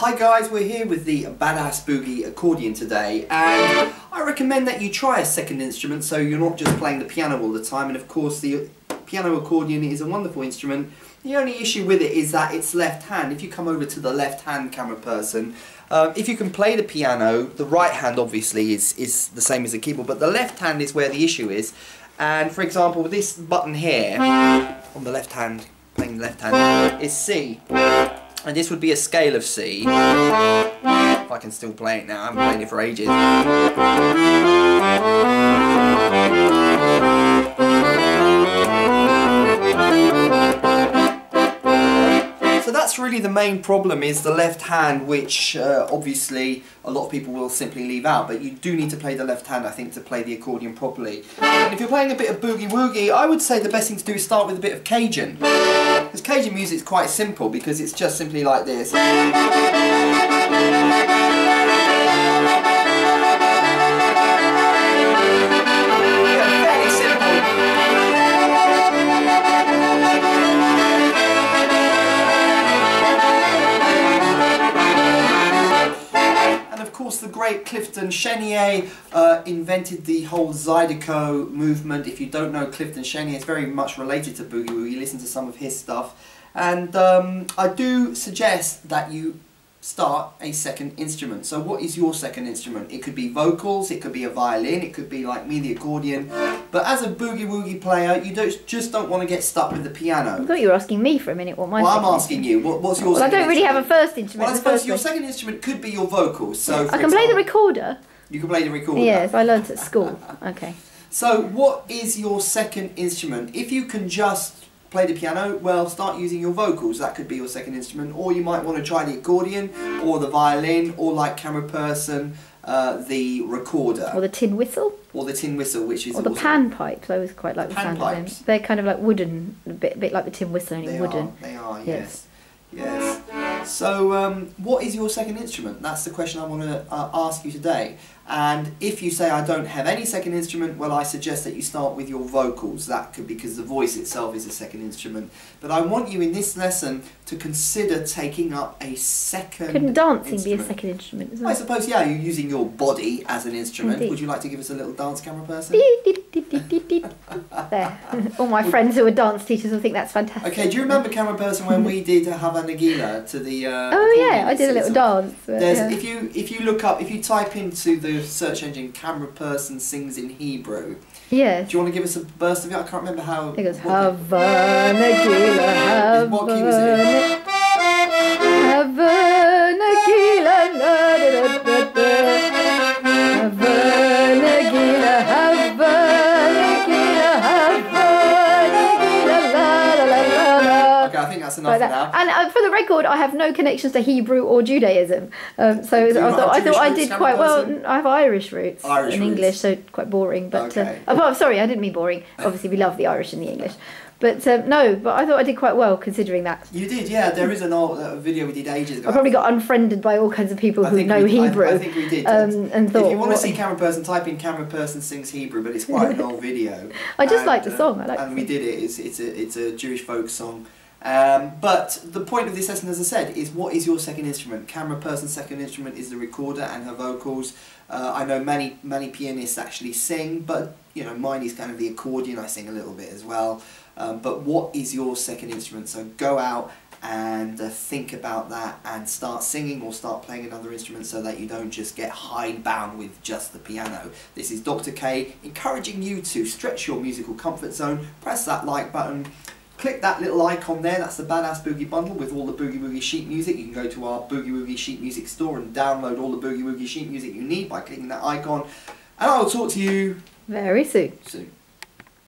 Hi guys, we're here with the Badass Boogie accordion today and I recommend that you try a second instrument so you're not just playing the piano all the time and of course the piano accordion is a wonderful instrument. The only issue with it is that it's left hand. If you come over to the left hand camera person, uh, if you can play the piano, the right hand obviously is, is the same as the keyboard but the left hand is where the issue is and for example this button here on the left hand, playing the left hand, is C and this would be a scale of C. If I can still play it now, I haven't played it for ages. Really the main problem is the left hand which uh, obviously a lot of people will simply leave out but you do need to play the left hand I think to play the accordion properly. And if you're playing a bit of boogie woogie I would say the best thing to do is start with a bit of Cajun. Because Cajun music is quite simple because it's just simply like this. Course the great Clifton Chenier uh, invented the whole Zydeco movement. If you don't know Clifton Chenier, it's very much related to Boogie Woogie. Listen to some of his stuff. And um, I do suggest that you start a second instrument. So what is your second instrument? It could be vocals, it could be a violin, it could be like me, the accordion. But as a Boogie Woogie player, you don't, just don't want to get stuck with the piano. I thought you were asking me for a minute what my Well, I'm asking you, what, what's your Well, I don't really have a first instrument. Well, I suppose your second instrument could be your vocals. So, I can play the recorder. You can play the recorder. Yes, I learnt at school. Okay. So, what is your second instrument? If you can just play the piano, well, start using your vocals. That could be your second instrument. Or you might want to try the accordion, or the violin, or like camera person, uh, the recorder, Or the tin whistle, or the tin whistle, which is or the also- pan pipes. I always quite like the sound of them. Panpipes? They're kind of like wooden, a bit, bit like the tin whistle, only They wooden. are. They are. Yes. Yes. Yes. So, um, what is your second instrument? That's the question I want to uh, ask you today. And if you say I don't have any second instrument, well, I suggest that you start with your vocals. That could because the voice itself is a second instrument. But I want you in this lesson to consider taking up a second. Couldn't dancing be a second instrument as I suppose, yeah, you're using your body as an instrument. Indeed. Would you like to give us a little dance camera person? There. All my friends who are dance teachers will think that's fantastic. Okay, do you remember camera person when we did Hava Nagila to the? Uh, Oh yeah, I did a little dance. There's, yeah. if you if you look up if you type into the search engine camera person sings in Hebrew. Yes. Do you want to give us a burst of it? I can't remember how. It goes what- Hava Nagila, What key was it I think that's enough for that. now. And uh, for the record, I have no connections to Hebrew or Judaism, um, so I thought I thought I did quite well. I have Irish roots Irish in roots. English, so quite boring. But Okay. uh, oh, sorry, I didn't mean boring. Obviously, we love the Irish and the English, but um, no. But I thought I did quite well considering that. You did, yeah. There is an old uh, video we did ages ago. I probably got unfriended by all kinds of people I who know we, I- Hebrew. I, think we did. um, and thought, if you want to see camera person, type in camera person sings Hebrew, but it's quite an old video. I just And, like the uh, song. I like. and we did it. It's, it's a it's a Jewish folk song. Um, but the point of this lesson, as I said, is what is your second instrument? Camera person's second instrument is the recorder and her vocals. Uh, I know many many pianists actually sing, but you know mine is kind of the accordion. I sing a little bit as well. Um, but what is your second instrument? So go out and uh, think about that and start singing or start playing another instrument so that you don't just get hidebound with just the piano. This is Dr. K encouraging you to stretch your musical comfort zone. Press that like button. Click that little icon there, that's the Badass Boogie Bundle with all the Boogie Woogie sheet music. You can go to our Boogie Woogie sheet music store and download all the Boogie Woogie sheet music you need by clicking that icon. And I will talk to you Very soon. soon.